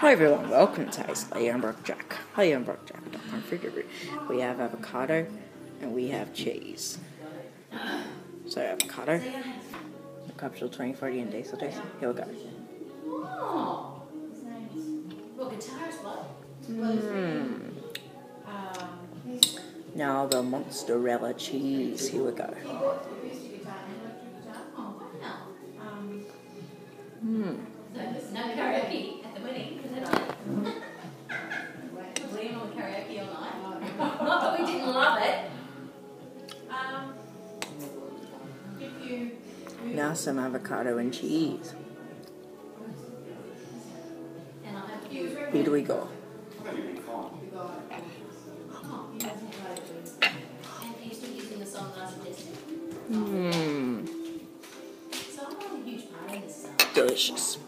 Hi everyone, welcome to Ice I am Brock Jack. Hi, I'm Brock Jack. We have avocado and we have cheese. So avocado, capsule 2040 and diesel taste. Here we go. Well, guitarist what? Mm. Now the mozzarella cheese. Here we go. Now some avocado and cheese. And I'll have you. Here do we go? And are you still using the song that I suggested? Mmm, So I'm not a huge part of this song. delicious.